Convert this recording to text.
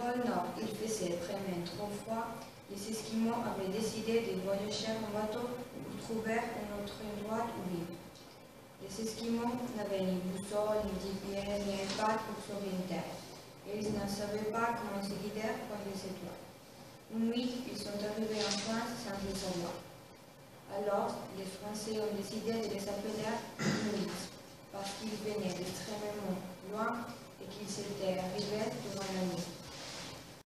Pôle Nord, il faisait vraiment trop froid. Les Esquimaux avaient décidé de voyager en bateau pour trouver un autre endroit où vivre. Les Esquimaux n'avaient ni boussole, ni GPS, ni iPad pour s'orienter. Et ils ne savaient pas comment se guider par les étoiles. Une nuit, ils sont arrivés en France sans le savoir. Alors, les Français ont décidé de les appeler Inuits, parce qu'ils venaient extrêmement loin et qu'ils étaient arrivés.